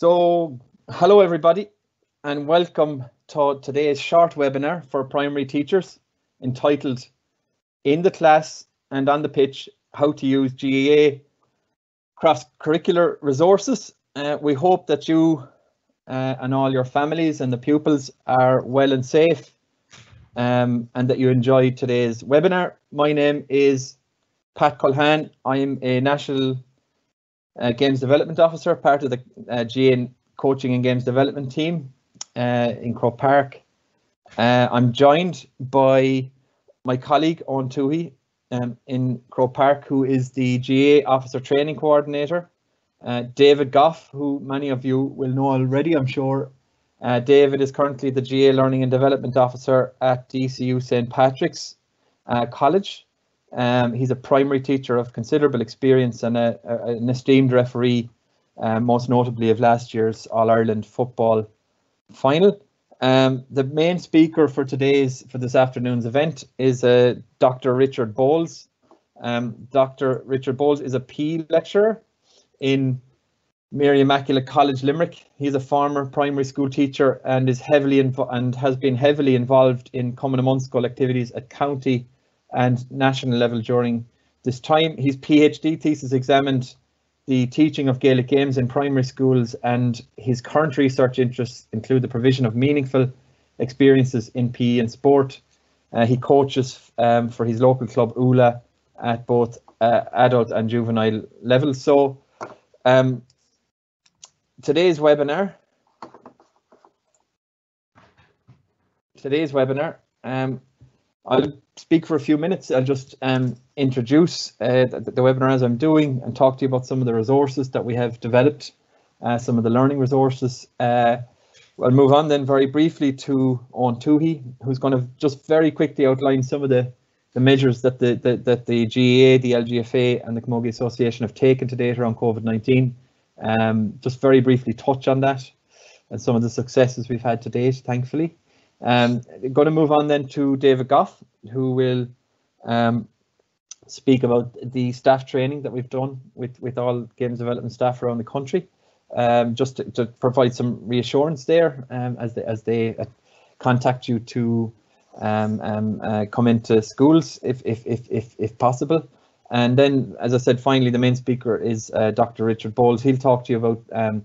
So, hello everybody, and welcome to today's short webinar for primary teachers entitled In the Class and on the Pitch, How to Use GAA Cross-Curricular Resources. Uh, we hope that you uh, and all your families and the pupils are well and safe um, and that you enjoyed today's webinar. My name is Pat Culhane. I'm a National uh, Games Development Officer, part of the uh, GAA Coaching and Games Development team uh, in Croke Park. Uh, I'm joined by my colleague Eoghan Tuohey um, in Croke Park, who is the GA Officer Training Coordinator. Uh, David Gough, who many of you will know already, I'm sure. Uh, David is currently the GA Learning and Development Officer at DCU St Patrick's College. Um, he's a primary teacher of considerable experience and a, a, an esteemed referee, uh, most notably of last year's All Ireland football final. Um, the main speaker for today's for this afternoon's event is uh, Dr. Richard Bowles. Um, Dr. Richard Bowles is a PE lecturer in Mary Immaculate College Limerick. He's a former primary school teacher and is heavily and has been heavily involved in Cumann na mBunscol activities at county and national level during this time. His PhD thesis examined the teaching of Gaelic games in primary schools and his current research interests include the provision of meaningful experiences in PE and sport. Uh, he coaches um, for his local club ULA at both uh, adult and juvenile levels. So um, today's webinar, today's webinar, um, I'll speak for a few minutes. I'll just um, introduce uh, the, the, webinar as I'm doing and talk to you about some of the resources that we have developed, uh, some of the learning resources. Uh, I'll move on then very briefly to Eoghan Tuohey, who's going to just very quickly outline some of the, the measures that the, the, that the GAA, the LGFA and the Camogie Association have taken to date around COVID-19. Um, just very briefly touch on that and some of the successes we've had to date, thankfully. Um, going to move on then to David Gough, who will um, speak about the staff training that we've done with, with all games development staff around the country, um, just to, to, provide some reassurance there um, as they, as they uh, contact you to um, um, uh, come into schools if, if, if, if, if possible. And then, as I said, finally, the main speaker is uh, Dr. Richard Bowles. He'll talk to you about,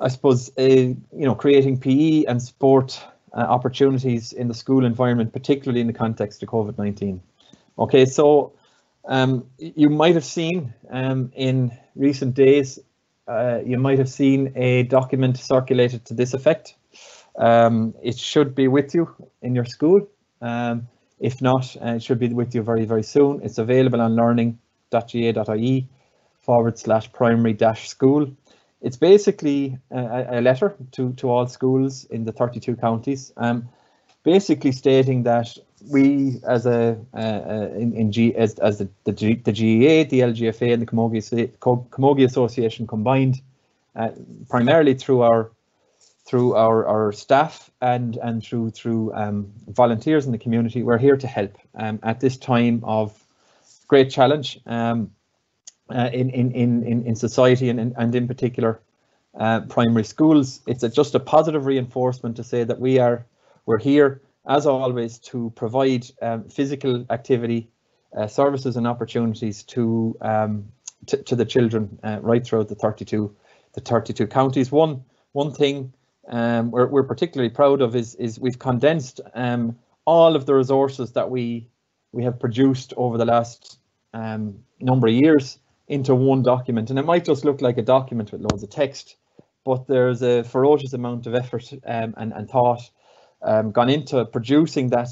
I suppose, uh, you know, creating PE and sport uh, opportunities in the school environment, particularly in the context of COVID-19. Okay, so um, you might have seen um, in recent days, uh, you might have seen a document circulated to this effect. Um, it should be with you in your school. Um, if not, uh, it should be with you very, very soon. It's available on learning.gaa.ie forward slash primary dash school. It's basically a, a, letter to, to all schools in the 32 counties, um, basically stating that we as a uh, in, in G as, as the, the, G, the GAA, the LGFA and the Camogie, Camogie Association combined, uh, primarily through our through our, our staff and and through through um, volunteers in the community. We're here to help um, at this time of great challenge um, uh, in, in, in, in society and, and in particular uh, primary schools. It's a, just a positive reinforcement to say that we are we're here as always to provide um, physical activity uh, services and opportunities to, um, to the children uh, right throughout the 32 the 32 counties. One one thing um, we're, we're particularly proud of is, is we've condensed um, all of the resources that we we have produced over the last um, number of years into one document. And it might just look like a document with loads of text, but there's a ferocious amount of effort um, and, and thought um, gone into producing that.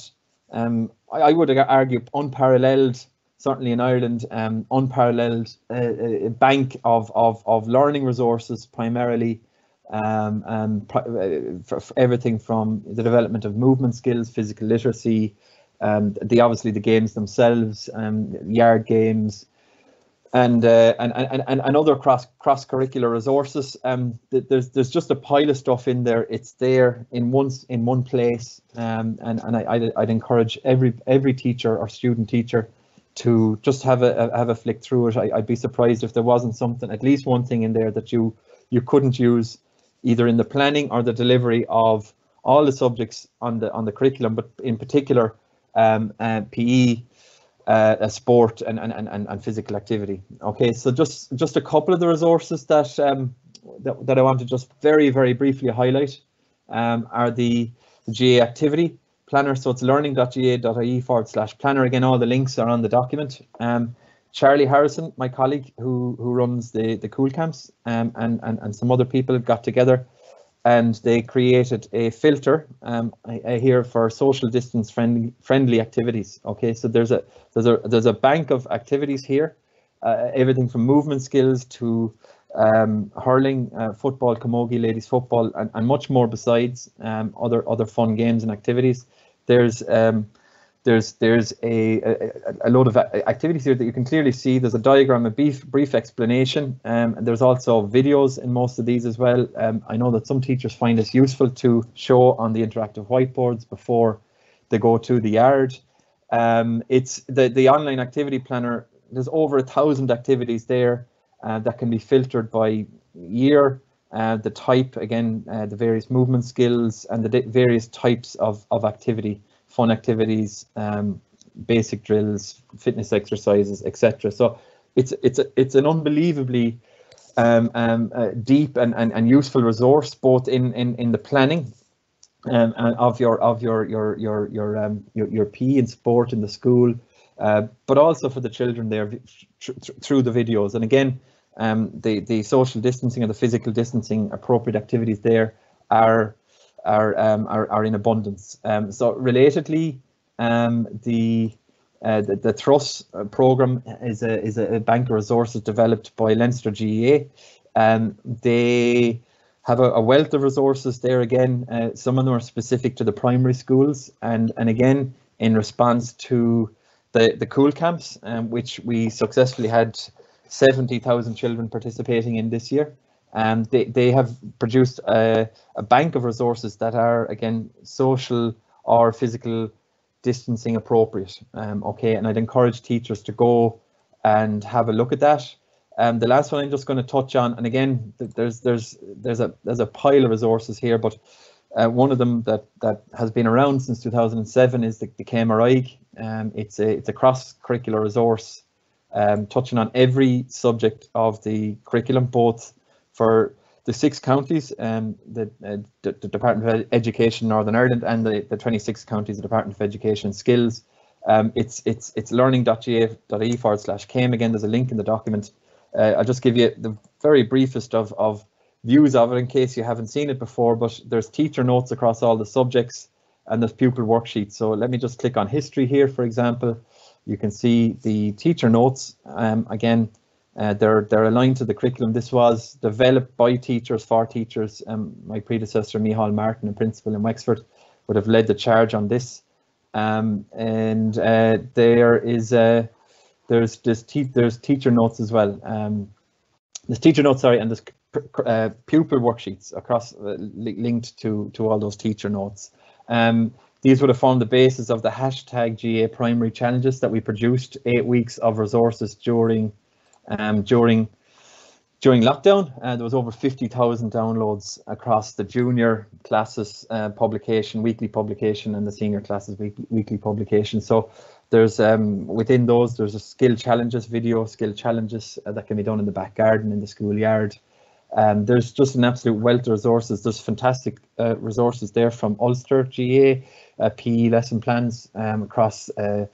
Um, I, I, would argue unparalleled, certainly in Ireland, um, unparalleled uh, bank of, of, of learning resources primarily um, uh, for, for everything from the development of movement skills, physical literacy, um, the obviously the games themselves, yard games, and, uh, and and and and other cross cross curricular resources. Um, there's there's just a pile of stuff in there. It's there in one in one place, um, and and I I'd, I'd encourage every every teacher or student teacher to just have a have a flick through it. I, would be surprised if there wasn't something, at least one thing in there that you you couldn't use either in the planning or the delivery of all the subjects on the on the curriculum, but in particular um, uh, PE, uh, sport, and, and and and physical activity. Okay, so just just a couple of the resources that um, that, that I want to just very very briefly highlight um, are the, the GAA activity planner. So it's learning.gaa.ie forward slash planner. Again, all the links are on the document. Um, Charlie Harrison, my colleague who who runs the the cool camps, um, and and and some other people got together and they created a filter um, I, I hear for social distance friendly friendly activities. Okay, so there's a there's a there's a bank of activities here, uh, everything from movement skills to um, hurling, uh, football, camogie, ladies football, and, and much more besides um, other other fun games and activities. There's um, there's there's a, a, a, load of activities here that you can clearly see. There's a diagram, a brief, brief explanation, um, and there's also videos in most of these as well. Um, I know that some teachers find this useful to show on the interactive whiteboards before they go to the yard. Um, it's the, the online activity planner. There's over a thousand activities there uh, that can be filtered by year, uh, the type, again, uh, the various movement skills and the various types of, of activity fun activities, um, basic drills, fitness exercises, etc. So it's it's a, it's an unbelievably um, um, uh, deep and, and, and useful resource both in in, in the planning um, of your of your your your your um, your, your PE and sport in the school, uh, but also for the children there through the videos. And again, um, the the social distancing and the physical distancing appropriate activities there are are um, are, are in abundance. Um, so relatedly, um, the, uh, the the TRUS uh, program is a is a bank of resources developed by Leinster GAA. Um, they have a, a, wealth of resources there again. Uh, some of them are specific to the primary schools, and and again in response to the the cool camps, um, which we successfully had 70,000 children participating in this year. Um, they, they have produced a, a bank of resources that are, again, social or physical distancing appropriate. Um, okay, and I'd encourage teachers to go and have a look at that. Um, the last one I'm just going to touch on, and again, there's there's there's a there's a pile of resources here, but uh, one of them that that has been around since 2007 is the, the KMRI. Um, it's a it's a cross curricular resource um, touching on every subject of the curriculum, both for the six counties, um, the, uh, the, Department of Education Northern Ireland and the, the 26 counties, the Department of Education Skills. Um, it's it's it's learning.gaa.ie forward slash came. Again, there's a link in the document. Uh, I'll just give you the very briefest of, of views of it in case you haven't seen it before, but there's teacher notes across all the subjects and there's pupil worksheets. So let me just click on history here, for example. You can see the teacher notes. Um, again, uh, they're they're aligned to the curriculum. This was developed by teachers for teachers. Um, my predecessor, Mihal Martin, a principal in Wexford, would have led the charge on this. Um, and uh, there is uh, there's this te there's teacher notes as well. Um, there's teacher notes, sorry, and there's uh, pupil worksheets across uh, linked to to all those teacher notes. Um, these would have formed the basis of the hashtag GA primary challenges that we produced eight weeks of resources during um, during during lockdown. Uh, there was over 50,000 downloads across the junior classes uh, publication, weekly publication, and the senior classes weekly, weekly publication. So there's um, within those there's a skill challenges video, skill challenges uh, that can be done in the back garden in the schoolyard. Um, there's just an absolute wealth of resources. There's fantastic uh, resources there from Ulster GA, uh, PE lesson plans um, across uh,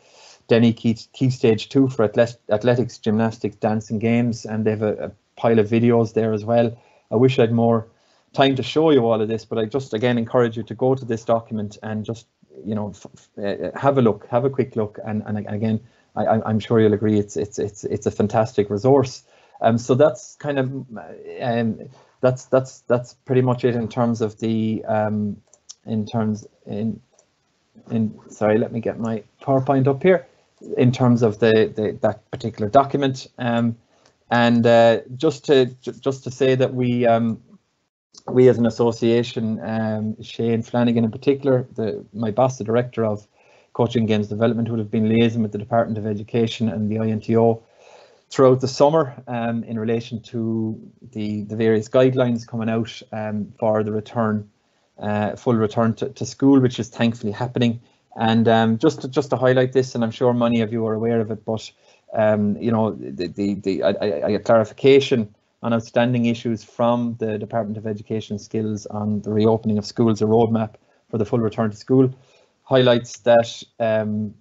Denny Key, Key Stage 2 for athletics, gymnastics, dance and games, and they have a, a, pile of videos there as well. I wish I had more time to show you all of this, but I just again encourage you to go to this document and just you know uh, have a look, have a quick look, and and again I, am sure you'll agree it's it's it's it's a fantastic resource. Um, so that's kind of um, that's that's that's pretty much it in terms of the um, in terms in in sorry let me get my PowerPoint up here in terms of the, the that particular document. Um, and uh, just to just to say that we um, we as an association, um, Shane Flanagan in particular, the my boss, the director of coaching games development, would have been liaising with the Department of Education and the INTO throughout the summer um, in relation to the, the various guidelines coming out um, for the return, uh, full return to, to school, which is thankfully happening. And um, just to, just to highlight this, and I'm sure many of you are aware of it, but um, you know the the, the I, I get clarification on outstanding issues from the Department of Education Skills on the reopening of schools, a roadmap for the full return to school, highlights that um,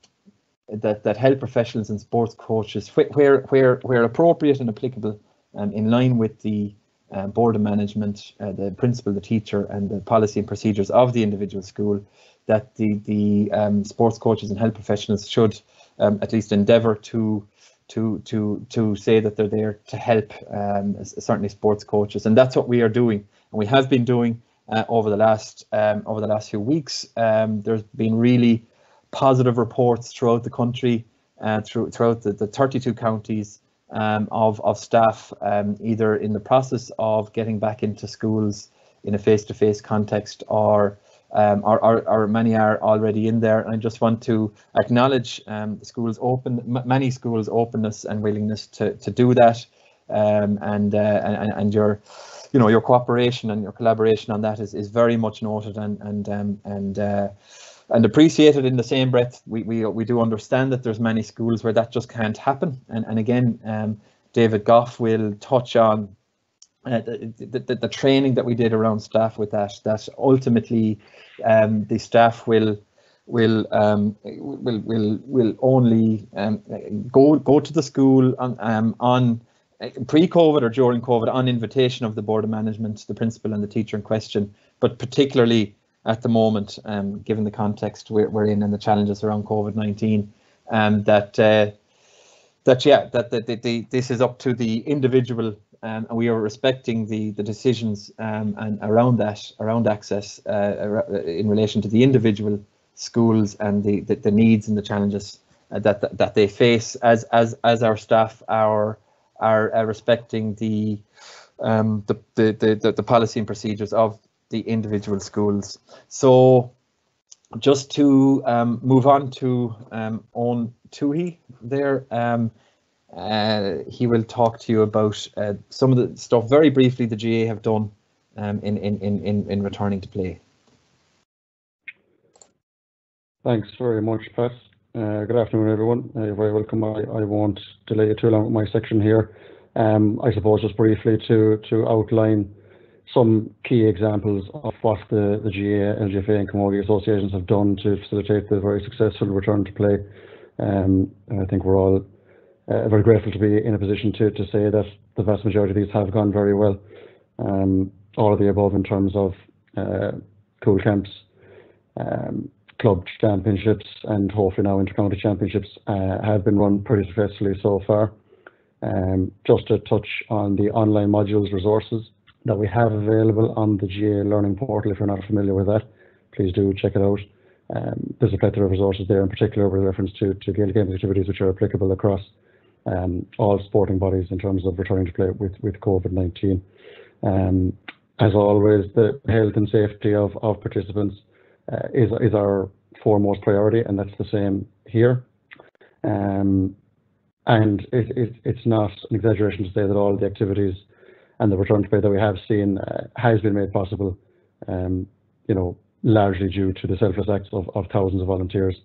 that that health professionals and sports coaches, where where where appropriate and applicable, um, in line with the uh, board of management, uh, the principal, the teacher, and the policy and procedures of the individual school, that the the um, sports coaches and health professionals should um, at least endeavour to to to to say that they're there to help um, certainly sports coaches, and that's what we are doing, and we have been doing uh, over the last um, over the last few weeks. Um, there's been really positive reports throughout the country, uh, through, throughout the, the 32 counties um, of of staff either in the process of getting back into schools in a face-to-face context or um, or, or, or, many are already in there. And I just want to acknowledge um, the schools open, many schools' openness and willingness to, to do that, um, and, uh, and and your, you know, your cooperation and your collaboration on that is, is very much noted and and um, and uh, and appreciated. In the same breath, we we we do understand that there's many schools where that just can't happen. And and again, um, David Gough will touch on uh, the, the, the, training that we did around staff with that, that ultimately um, the staff will will um, will will will only um, go go to the school on um, on uh, pre-COVID or during COVID on invitation of the board of management, the principal and the teacher in question, but particularly at the moment, um, given the context we're, we're in and the challenges around COVID-19, um, that uh, that yeah, that, that, that the, this is up to the individual um, and we are respecting the the decisions um, and around that around access uh, in relation to the individual schools and the the, the needs and the challenges uh, that, that, that they face as as as our staff are are uh, respecting the, um, the, the the the policy and procedures of the individual schools. So just to um, move on to um, Eoghan Tuohey there. Um, uh, he will talk to you about uh, some of the stuff very briefly the GA have done um, in, in, in, in returning to play. Thanks very much, Pat. Uh, good afternoon, everyone. Uh, very welcome. I, I won't delay you too long with my section here. Um, I suppose just briefly to, to outline some key examples of what the, the GAA, LGFA and Camogie associations have done to facilitate the very successful return to play. Um, I think we're all uh, very grateful to be in a position to, to say that the vast majority of these have gone very well. Um, all of the above in terms of uh, cool camps, um, club championships, and hopefully now intercounty championships uh, have been run pretty successfully so far. Um, just to touch on the online modules resources that we have available on the GAA Learning Portal. If you're not familiar with that, please do check it out. Um, there's a plethora of resources there, in particular with reference to, to Gaelic Games activities which are applicable across um, all sporting bodies in terms of returning to play with, with COVID-19. Um, as always, the health and safety of, of participants uh, is, is our foremost priority, and that's the same here. Um, and it, it, it's not an exaggeration to say that all the activities and the return to play that we have seen uh, has been made possible, um, you know, largely due to the selfless acts of, of thousands of volunteers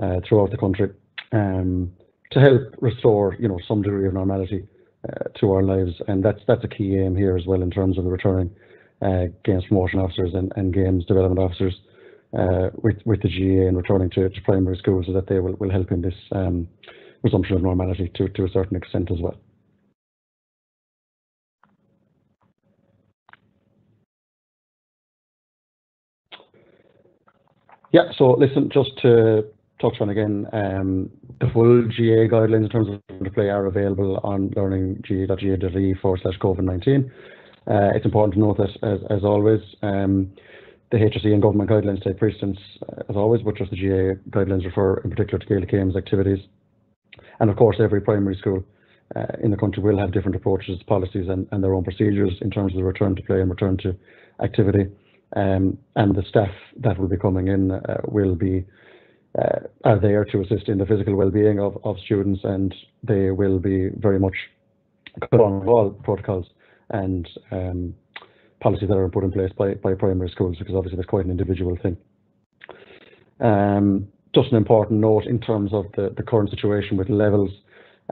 uh, throughout the country. Um, to help restore, you know, some degree of normality uh, to our lives, and that's that's a key aim here as well in terms of the returning uh, games promotion officers and, and games development officers uh, with with the GA and returning to, to primary schools so that they will, will help in this um, resumption of normality to, to a certain extent as well. Yeah, so listen, just to touch on again, um, the full GA guidelines in terms of the play are available on learningga.ga.ie forward slash COVID-19. Uh, it's important to note that, as, as always, um, the HSE and government guidelines take precedence, uh, as always, but just the GA guidelines refer in particular to Gaelic Games activities. And of course, every primary school uh, in the country will have different approaches, policies, and, and, their own procedures in terms of the return to play and return to activity. Um, and the staff that will be coming in uh, will be uh, are there to assist in the physical well-being of, of students and they will be very much on all protocols and um, policies that are put in place by, by primary schools because obviously that's quite an individual thing. Um, just an important note in terms of the, the current situation with levels.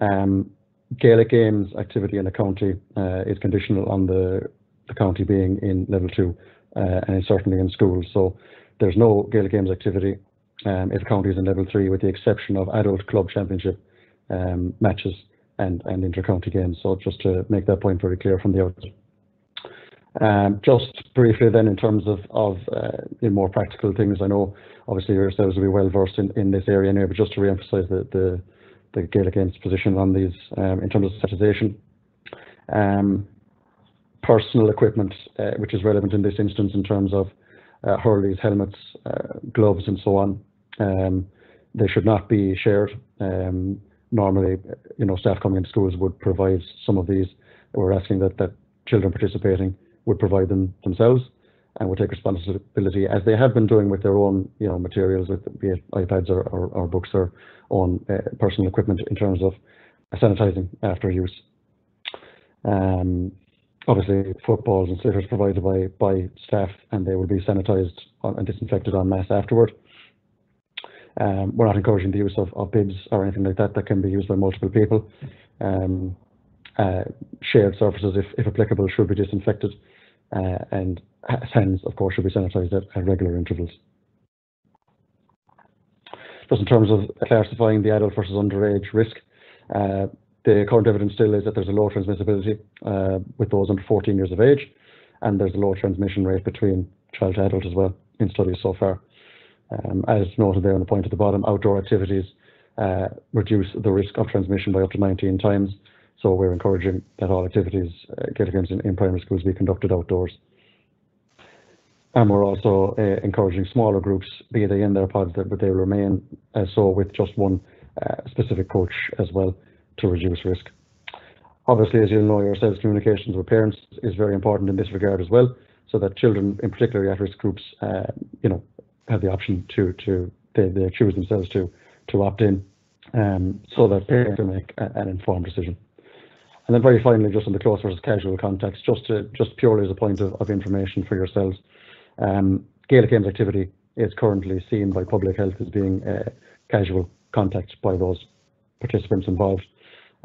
Um, Gaelic Games activity in the county uh, is conditional on the, the county being in level two uh, and certainly in schools. So there's no Gaelic Games activity um, if is in level three with the exception of adult club championship um, matches and, and inter-county games. So just to make that point very clear from the outset. Um, just briefly then in terms of, of uh, in more practical things, I know obviously yourselves will be well versed in, in this area anyway, but just to re-emphasise the, the, the Gaelic Games position on these um, in terms of sanitization. Um, personal equipment, uh, which is relevant in this instance in terms of uh, hurleys, helmets, uh, gloves and so on. Um, they should not be shared. Um, normally, you know, staff coming into schools would provide some of these. We're asking that, that children participating would provide them themselves and would take responsibility as they have been doing with their own, you know, materials, with be it iPads or, or, or books or own uh, personal equipment in terms of sanitizing after use. Um, obviously, footballs and sliotars provided by by staff, and they will be sanitized and disinfected en masse afterward. Um, we're not encouraging the use of, of bibs or anything like that that can be used by multiple people. Um, uh, shared surfaces, if, if applicable, should be disinfected uh, and hands, of course, should be sanitized at, at, regular intervals. Just in terms of classifying the adult versus underage risk, uh, the current evidence still is that there's a low transmissibility uh, with those under 14 years of age, and there's a low transmission rate between child to adult as well in studies so far. Um, as noted there on the point at the bottom, outdoor activities uh, reduce the risk of transmission by up to 19 times. So we're encouraging that all activities, uh, games in, in, primary schools be conducted outdoors. And we're also uh, encouraging smaller groups, be they in their pods, that but they remain uh, so with just one uh, specific coach as well to reduce risk. Obviously, as you'll know yourselves, communications with parents is very important in this regard as well, so that children, in particular at-risk groups, uh, you know, have the option to to they, they choose themselves to to opt in, um, so that parents can make a, an informed decision. And then very finally, just on the close versus casual context, just to just purely as a point of, of information for yourselves, um, Gaelic Games activity is currently seen by public health as being uh, casual contact by those participants involved.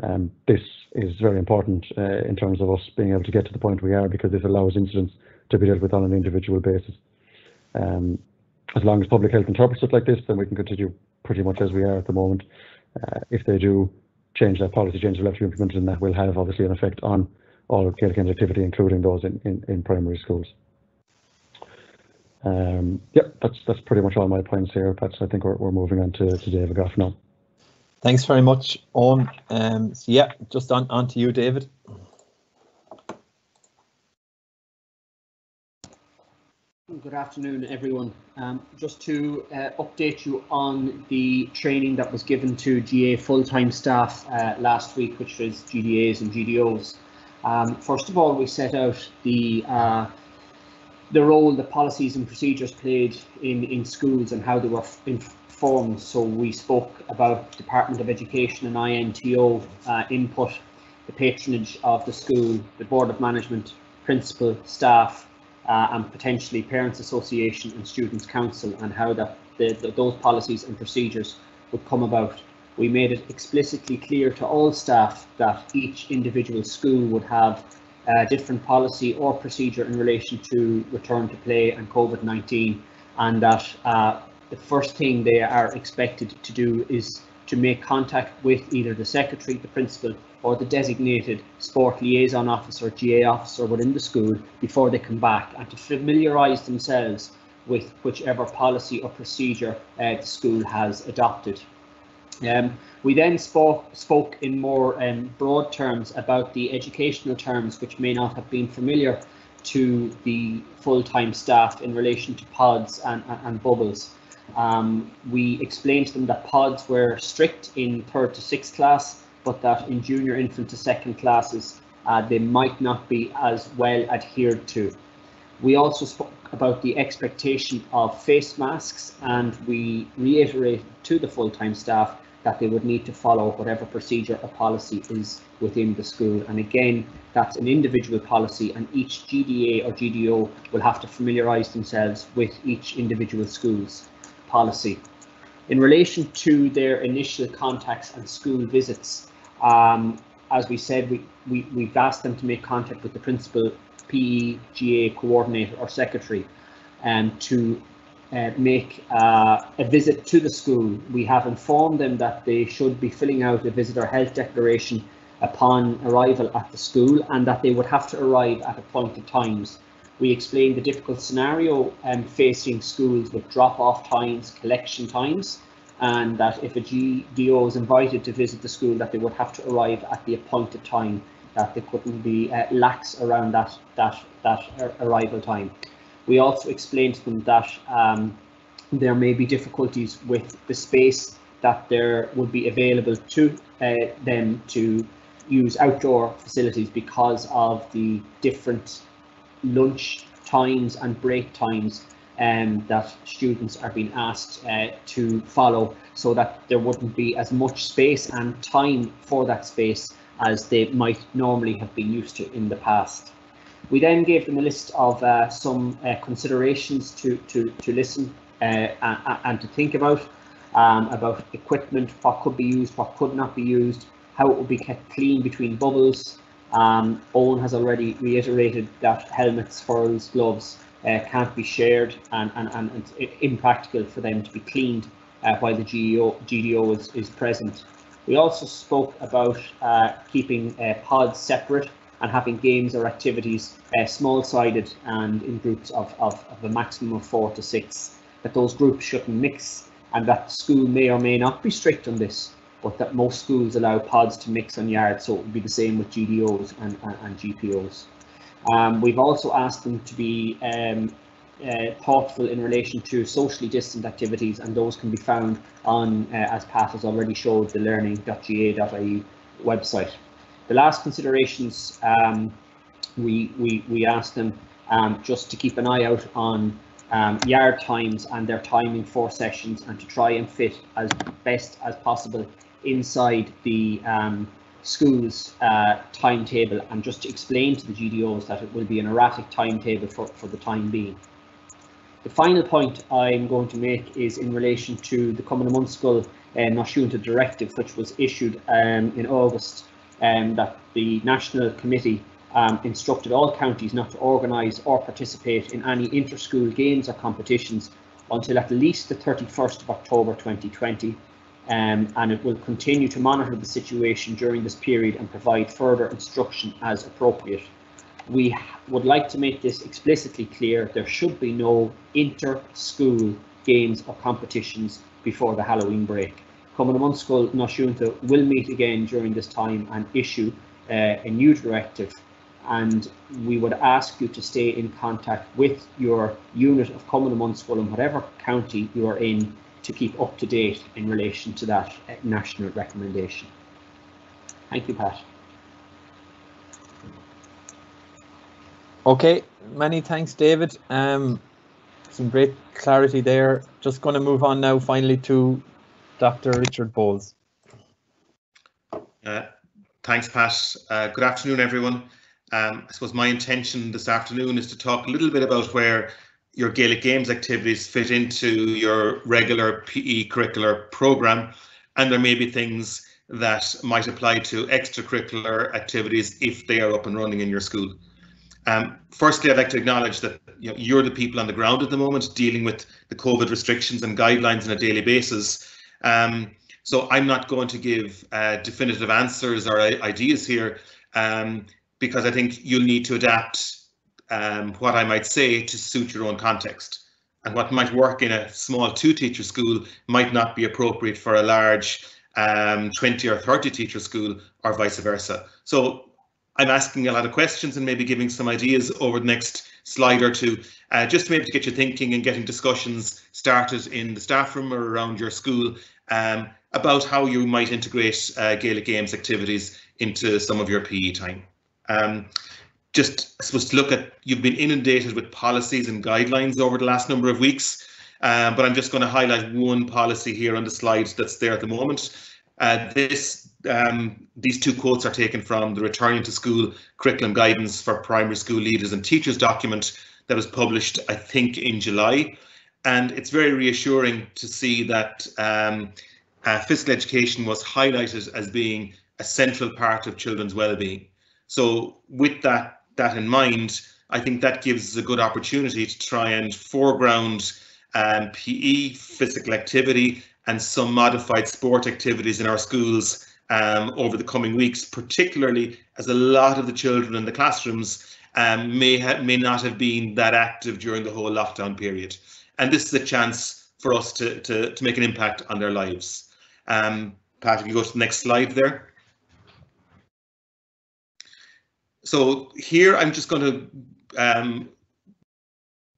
Um, this is very important uh, in terms of us being able to get to the point we are because this allows incidents to be dealt with on an individual basis. Um, as long as public health interprets it like this, then we can continue pretty much as we are at the moment. Uh, if they do change that policy, change will have to implemented, and that will have obviously an effect on all Gaelic activity, including those in, in, in primary schools. Um, yep, that's that's pretty much all my points here, Pat. So I think we're, we're moving on to, to David Gough now. Thanks very much, Eoghan. Um, so yeah, just on, on to you, David. Good afternoon, everyone. Um, just to uh, update you on the training that was given to GA full-time staff uh, last week, which was GDAs and GDOs. Um, first of all, we set out the uh, the role the policies and procedures played in, in schools and how they were informed. So we spoke about Department of Education and INTO uh, input, the patronage of the school, the Board of Management, principal, staff, uh, and potentially Parents Association and Students' Council and how that the, the, those policies and procedures would come about. We made it explicitly clear to all staff that each individual school would have a different policy or procedure in relation to return to play and COVID-19 and that uh, the first thing they are expected to do is to make contact with either the secretary, the principal or the designated sport liaison officer, GA officer within the school before they come back and to familiarise themselves with whichever policy or procedure uh, the school has adopted. Um, we then spoke, spoke in more um, broad terms about the educational terms which may not have been familiar to the full-time staff in relation to pods and, and, and bubbles. Um, we explained to them that pods were strict in third to sixth class but that in junior infant to second classes uh, they might not be as well adhered to. We also spoke about the expectation of face masks and we reiterated to the full-time staff that they would need to follow whatever procedure or policy is within the school. And again, that's an individual policy and each GDA or GDO will have to familiarise themselves with each individual school's policy. In relation to their initial contacts and school visits, um, as we said, we, we, we've asked them to make contact with the principal PEGA coordinator or secretary and um, to uh, make uh, a visit to the school. We have informed them that they should be filling out a visitor health declaration upon arrival at the school and that they would have to arrive at appointed times. We explained the difficult scenario um, facing schools with drop-off times, collection times, and that if a GDO is invited to visit the school that they would have to arrive at the appointed time, that they couldn't be uh, lax around that, that, that arrival time. We also explained to them that um, there may be difficulties with the space that there would be available to uh, them to use outdoor facilities because of the different lunch times and break times um, that students are being asked uh, to follow so that there wouldn't be as much space and time for that space as they might normally have been used to in the past. We then gave them a list of uh, some uh, considerations to, to, to listen uh, and, and, to think about, um, about equipment, what could be used, what could not be used, how it would be kept clean between bubbles. Um, Eoghan has already reiterated that helmets, hurls, gloves uh, can't be shared and, and, and it's impractical for them to be cleaned uh, while the GDO, GDO is, is present. We also spoke about uh, keeping uh, pods separate and having games or activities uh, small-sided and in groups of, of, of, a maximum of four to six, that those groups shouldn't mix and that school may or may not be strict on this, but that most schools allow pods to mix on yards, so it would be the same with GDOs and, and, and GPOs. Um, we've also asked them to be um, uh, thoughtful in relation to socially distant activities and those can be found on, uh, as Pat has already showed, the learning.gaa.ie website. The last considerations, um, we, we, we asked them um, just to keep an eye out on um, yard times and their timing for sessions and to try and fit as best as possible inside the um, school's uh, timetable and just to explain to the GDOs that it will be an erratic timetable for, for the time being. The final point I'm going to make is in relation to the Cumann na mBunscol uh, Directive, which was issued um, in August um, that the National Committee um, instructed all counties not to organise or participate in any inter-school games or competitions until at least the 31st of October 2020 um, and it will continue to monitor the situation during this period and provide further instruction as appropriate. We would like to make this explicitly clear there should be no inter-school games or competitions before the Halloween break. Cumann mBunscol Náisiúnta will meet again during this time and issue uh, a new directive and we would ask you to stay in contact with your unit of Cumann mBunscol in whatever county you are in to keep up to date in relation to that uh, national recommendation. Thank you, Pat. Okay, many thanks, David. Um, some great clarity there. Just going to move on now finally to Dr. Richard Bowles. Uh, thanks, Pat. Uh, good afternoon, everyone. Um, I suppose my intention this afternoon is to talk a little bit about where your Gaelic Games activities fit into your regular PE curricular programme, and there may be things that might apply to extracurricular activities if they are up and running in your school. Um, firstly, I'd like to acknowledge that you know, you're the people on the ground at the moment dealing with the COVID restrictions and guidelines on a daily basis. Um, so I'm not going to give uh, definitive answers or ideas here um, because I think you'll need to adapt um, what I might say to suit your own context. And what might work in a small two teacher school might not be appropriate for a large um, 20 or 30 teacher school or vice versa. So I'm asking a lot of questions and maybe giving some ideas over the next slide or two, uh, just maybe to get you thinking and getting discussions started in the staff room or around your school um, about how you might integrate uh, Gaelic Games activities into some of your PE time. Um, just supposed to look at, you've been inundated with policies and guidelines over the last number of weeks, um, but I'm just going to highlight one policy here on the slide that's there at the moment. Uh, this um, these two quotes are taken from the Returning to School Curriculum Guidance for Primary School Leaders and Teachers document that was published, I think, in July. And it's very reassuring to see that um, uh, physical education was highlighted as being a central part of children's well-being. So with that, that in mind, I think that gives us a good opportunity to try and foreground um, PE, physical activity, and some modified sport activities in our schools um, over the coming weeks, particularly as a lot of the children in the classrooms um, may may not have been that active during the whole lockdown period. And this is a chance for us to, to, to make an impact on their lives. Um, Patrick, you go to the next slide there. So here I'm just going to um,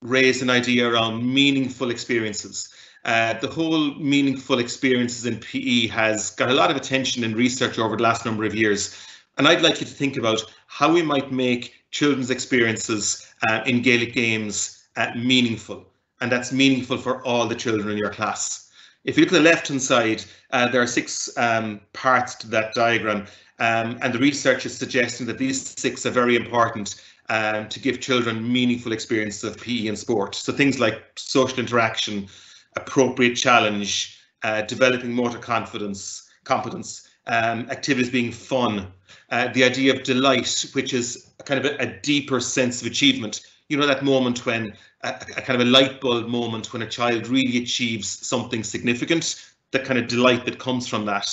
raise an idea around meaningful experiences. Uh, the whole meaningful experiences in PE has got a lot of attention and research over the last number of years. And I'd like you to think about how we might make children's experiences uh, in Gaelic games uh, meaningful. And that's meaningful for all the children in your class. If you look at the left hand side, uh, there are six um, parts to that diagram. Um, and the research is suggesting that these six are very important um, to give children meaningful experiences of PE and sport. So things like social interaction, appropriate challenge, uh, developing motor confidence, competence, um, activities being fun, uh, the idea of delight, which is kind of a, a, deeper sense of achievement. You know, that moment when a, a, kind of a light bulb moment when a child really achieves something significant, the kind of delight that comes from that.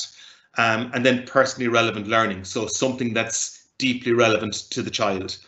Um, and then personally relevant learning, so something that's deeply relevant to the child.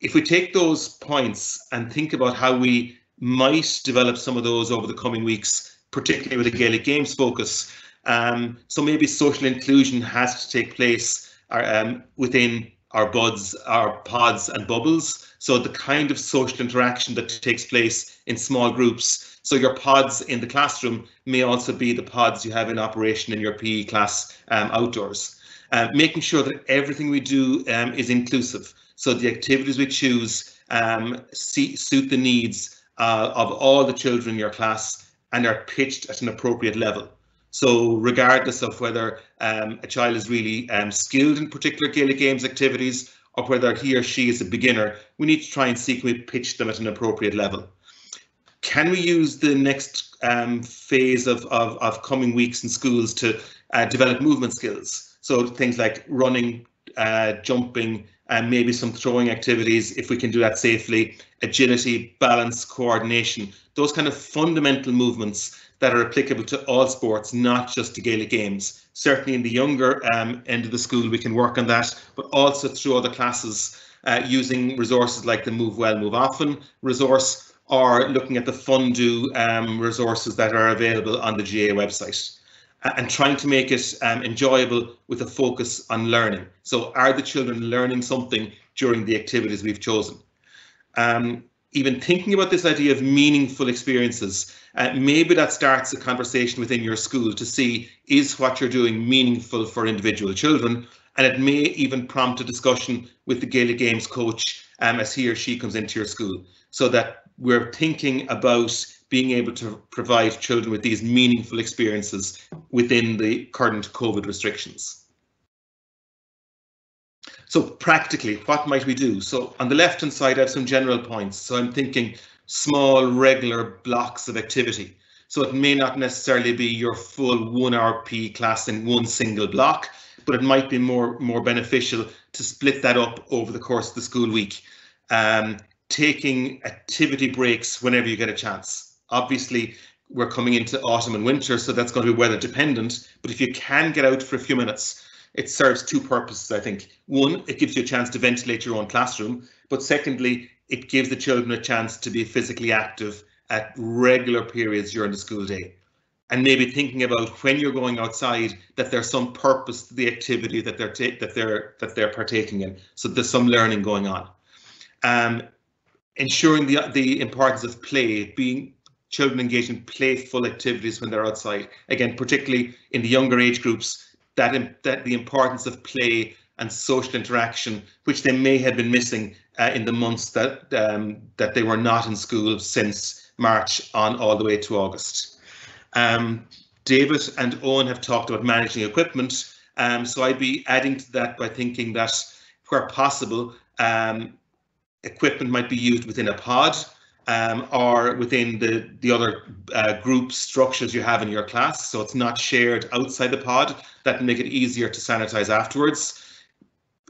If we take those points and think about how we might develop some of those over the coming weeks, particularly with the Gaelic Games focus. Um, so maybe social inclusion has to take place uh, um, within our buds, our pods and bubbles. So the kind of social interaction that takes place in small groups. So your pods in the classroom may also be the pods you have in operation in your PE class um, outdoors. Uh, making sure that everything we do um, is inclusive. So the activities we choose um, see, suit the needs uh, of all the children in your class and are pitched at an appropriate level. So regardless of whether um, a child is really um, skilled in particular Gaelic Games activities or whether he or she is a beginner, we need to try and see can we pitch them at an appropriate level. Can we use the next um, phase of, of, of, coming weeks in schools to uh, develop movement skills? So things like running, uh, jumping, and maybe some throwing activities if we can do that safely, agility, balance, coordination, those kind of fundamental movements that are applicable to all sports, not just to Gaelic games. Certainly in the younger um, end of the school, we can work on that, but also through other classes uh, using resources like the Move Well, Move Often resource or looking at the Fundu um, resources that are available on the GA website and trying to make it um, enjoyable with a focus on learning. So are the children learning something during the activities we've chosen? Um, even thinking about this idea of meaningful experiences, uh, maybe that starts a conversation within your school to see is what you're doing meaningful for individual children, and it may even prompt a discussion with the Gaelic Games coach um, as he or she comes into your school, so that we're thinking about being able to provide children with these meaningful experiences within the current COVID restrictions. So practically, what might we do? So on the left hand side, I have some general points. So I'm thinking small, regular blocks of activity. So it may not necessarily be your full one hour PE class in one single block, but it might be more, more beneficial to split that up over the course of the school week. Um, taking activity breaks whenever you get a chance. Obviously, we're coming into autumn and winter, so that's going to be weather dependent. But if you can get out for a few minutes, it serves two purposes, I think. One, it gives you a chance to ventilate your own classroom. But secondly, it gives the children a chance to be physically active at regular periods during the school day. And maybe thinking about when you're going outside that there's some purpose to the activity that they're that they're that they're partaking in. So there's some learning going on. Um, ensuring the the importance of play, being children engaged in playful activities when they're outside. Again, particularly in the younger age groups, that, that the importance of play and social interaction, which they may have been missing uh, in the months that um, that they were not in school since March on all the way to August. Um, David and Eoghan have talked about managing equipment, um, so I'd be adding to that by thinking that where possible, um, equipment might be used within a pod um, or within the, the other uh, group structures you have in your class. So it's not shared outside the pod. That make it easier to sanitize afterwards.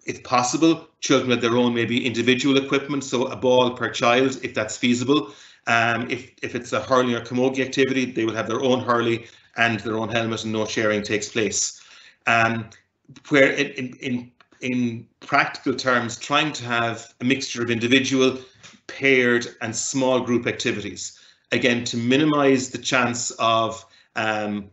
If possible, children have their own maybe individual equipment, so a ball per child, if that's feasible. Um, if, if it's a hurling or camogie activity, they will have their own hurley and their own helmet and no sharing takes place. Um, where in, in, in practical terms, trying to have a mixture of individual, paired and small group activities. Again, to minimize the chance of um,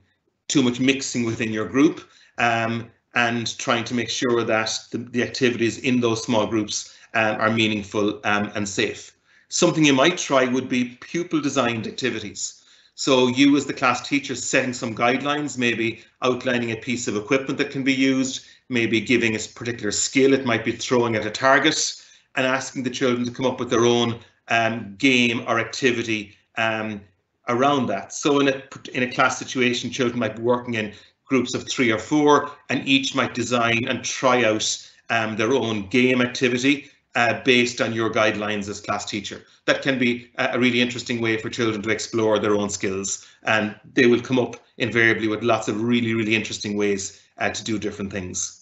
too much mixing within your group um, and trying to make sure that the, the activities in those small groups um, are meaningful um, and safe. Something you might try would be pupil designed activities. So you as the class teacher setting some guidelines, maybe outlining a piece of equipment that can be used, maybe giving a particular skill, it might be throwing at a target, and asking the children to come up with their own um, game or activity um, around that. So in a, in a class situation, children might be working in groups of three or four, and each might design and try out um, their own game activity uh, based on your guidelines as class teacher. That can be a really interesting way for children to explore their own skills, and they will come up invariably with lots of really, really interesting ways uh, to do different things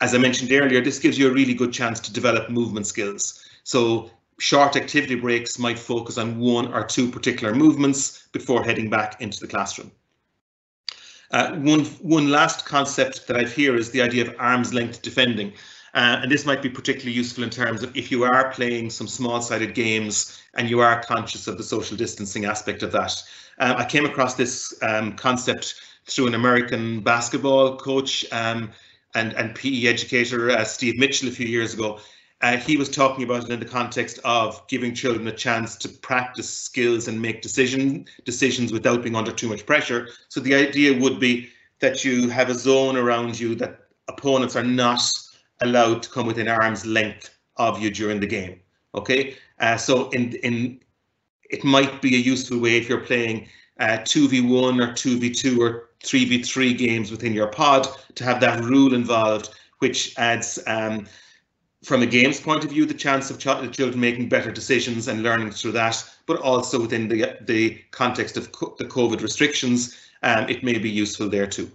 as I mentioned earlier, this gives you a really good chance to develop movement skills. So short activity breaks might focus on one or two particular movements before heading back into the classroom. Uh, one, one last concept that I've here is the idea of arm's length defending. Uh, and this might be particularly useful in terms of if you are playing some small-sided games and you are conscious of the social distancing aspect of that. Uh, I came across this um, concept through an American basketball coach um, and, and PE educator uh, Steve Mitchell a few years ago. Uh, he was talking about it in the context of giving children a chance to practice skills and make decision decisions without being under too much pressure. So the idea would be that you have a zone around you that opponents are not allowed to come within arm's length of you during the game. Okay, uh, so in in it might be a useful way if you're playing uh, 2v1 or 2v2 or 3v3 games within your pod to have that rule involved, which adds, um, from a games point of view, the chance of ch children making better decisions and learning through that, but also within the, the context of co the COVID restrictions, um, it may be useful there too.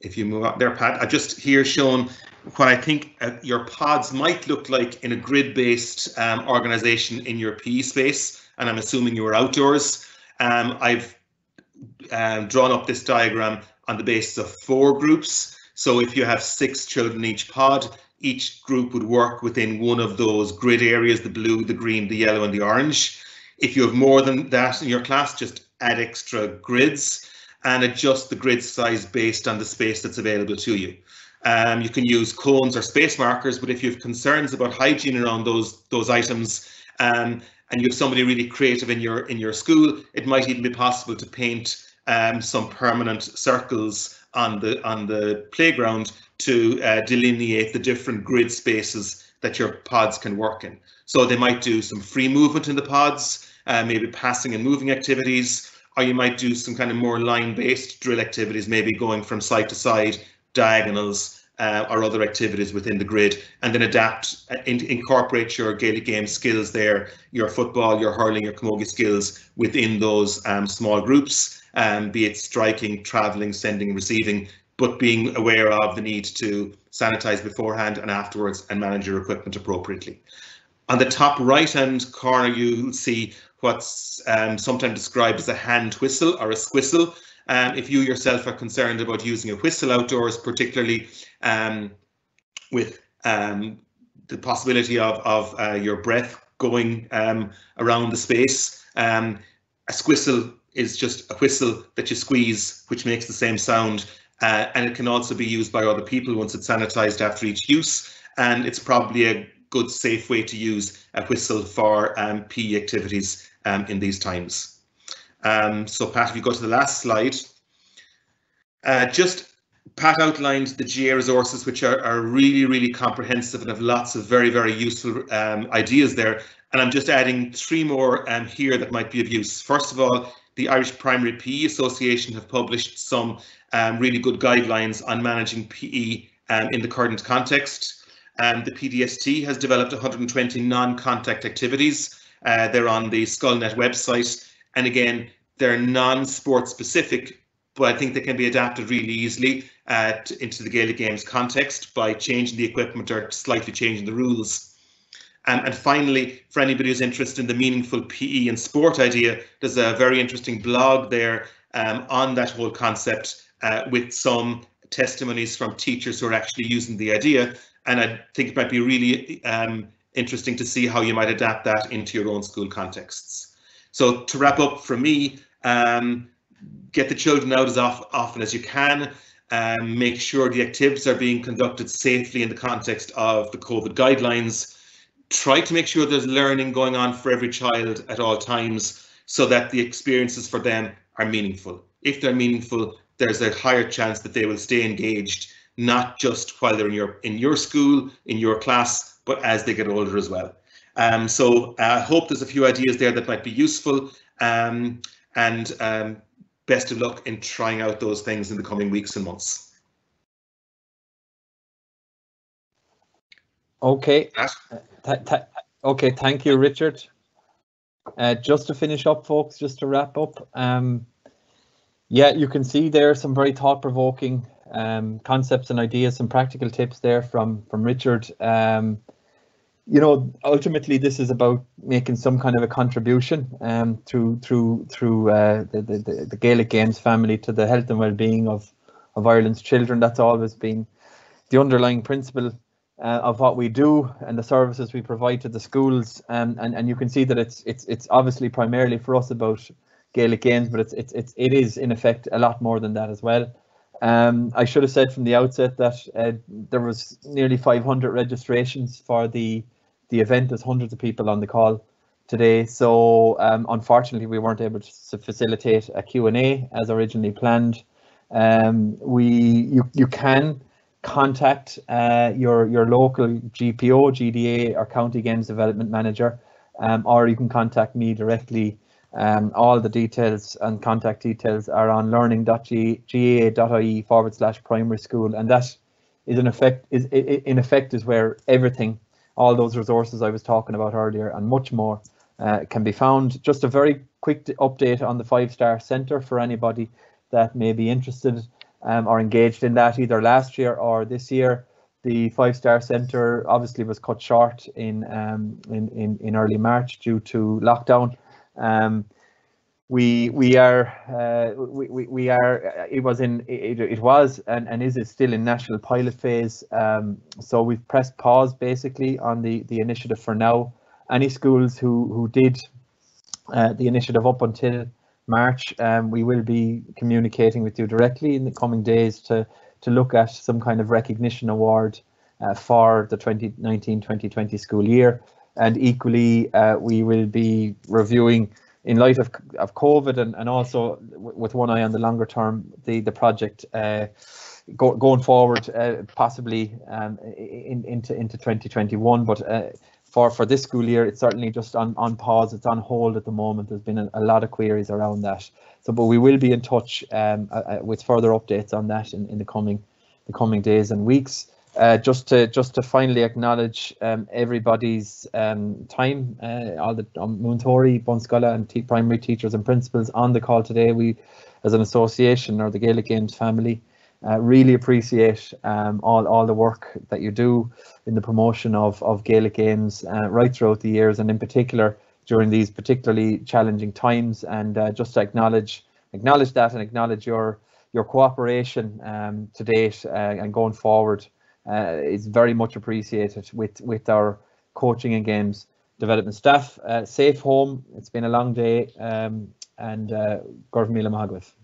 If you move up there, Pat, I just here shown what I think uh, your pods might look like in a grid-based um, organization in your PE space, and I'm assuming you were outdoors. Um, I've um, drawn up this diagram on the basis of four groups. So if you have six children each pod, each group would work within one of those grid areas, the blue, the green, the yellow and the orange. If you have more than that in your class, just add extra grids and adjust the grid size based on the space that's available to you. Um, you can use cones or space markers, but if you have concerns about hygiene around those those items, um, and you have somebody really creative in your in your school, it might even be possible to paint um, some permanent circles on the on the playground to uh, delineate the different grid spaces that your pods can work in. So they might do some free movement in the pods, uh, maybe passing and moving activities, or you might do some kind of more line-based drill activities, maybe going from side to side, diagonals, uh, or other activities within the grid and then adapt, uh, in, incorporate your Gaelic game skills there, your football, your hurling, your camogie skills within those um, small groups, um, be it striking, travelling, sending, receiving, but being aware of the need to sanitize beforehand and afterwards and manage your equipment appropriately. On the top right hand corner, you'll see what's um, sometimes described as a hand whistle or a squistle. Um, if you yourself are concerned about using a whistle outdoors, particularly um, with um, the possibility of, of uh, your breath going um, around the space, um, a squistle is just a whistle that you squeeze, which makes the same sound. Uh, and it can also be used by other people once it's sanitized after each use. And it's probably a good, safe way to use a whistle for um, PE activities um, in these times. Um, so Pat, if you go to the last slide, uh, just Pat outlined the GAA resources, which are, are really, really comprehensive and have lots of very, very useful um, ideas there. And I'm just adding three more um, here that might be of use. First of all, the Irish Primary PE Association have published some um, really good guidelines on managing PE um, in the current context. Um, the PDST has developed 120 non-contact activities. Uh, they're on the Scoilnet website. And again, they're non-sport specific, but I think they can be adapted really easily uh, to, into the Gaelic Games context by changing the equipment or slightly changing the rules. Um, and finally, for anybody who's interested in the meaningful PE and sport idea, there's a very interesting blog there um, on that whole concept uh, with some testimonies from teachers who are actually using the idea. And I think it might be really um, interesting to see how you might adapt that into your own school contexts. So to wrap up for me, um, get the children out as often as you can. Um, make sure the activities are being conducted safely in the context of the COVID guidelines. Try to make sure there's learning going on for every child at all times so that the experiences for them are meaningful. If they're meaningful, there's a higher chance that they will stay engaged, not just while they're in your in your school, in your class, but as they get older as well. Um, so I hope there's a few ideas there that might be useful. Um, and um, best of luck in trying out those things in the coming weeks and months. Okay. Th th okay, thank you, Richard. Uh, just to finish up, folks, just to wrap up, um, yeah, you can see there are some very thought-provoking um, concepts and ideas, some practical tips there from from Richard. Um, you know, ultimately, this is about making some kind of a contribution um, through through through uh, the, the the Gaelic Games family to the health and well-being of of Ireland's children. That's always been the underlying principle uh, of what we do and the services we provide to the schools. Um, and and you can see that it's it's it's obviously primarily for us about Gaelic Games, but it's it's it's it is in effect a lot more than that as well. Um, I should have said from the outset that uh, there was nearly 500 registrations for the the event. There's hundreds of people on the call today. So um, unfortunately, we weren't able to facilitate a Q&A as originally planned. Um, we you you can contact uh, your your local GPO, GDA, or County Games Development Manager, um, or you can contact me directly. Um, all the details and contact details are on learning.gaa.ie forward slash primary school, and that is in effect is in effect is where everything all those resources I was talking about earlier and much more uh, can be found. Just a very quick update on the Five Star Centre for anybody that may be interested um, or engaged in that either last year or this year. The Five Star Centre obviously was cut short in, um, in, in, in early March due to lockdown. Um, we we are uh, we, we, we are it was in it, it was and, and is it still in national pilot phase. Um, so we've pressed pause basically on the the initiative for now. Any schools who who did uh, the initiative up until March um, we will be communicating with you directly in the coming days to to look at some kind of recognition award uh, for the 2019-2020 school year. And equally uh, we will be reviewing in light of, of COVID and, and also with one eye on the longer term, the, the project uh, go, going forward, uh, possibly um, in, into, into 2021. But uh, for, for this school year, it's certainly just on, on pause. It's on hold at the moment. There's been a, a lot of queries around that. So, but we will be in touch um, with further updates on that in, in the coming the coming days and weeks. Uh, just to just to finally acknowledge um, everybody's um, time, uh, all the um, múinteoirí, bunscoile and primary teachers and principals on the call today. We, as an association or the Gaelic Games family, uh, really appreciate um, all all the work that you do in the promotion of of Gaelic Games uh, right throughout the years, and in particular during these particularly challenging times. And uh, just to acknowledge acknowledge that and acknowledge your your cooperation um, to date uh, and going forward uh, is very much appreciated with with our coaching and games development staff. Uh, safe home. It's been a long day, um, and uh, Go raibh míle maith agaibh.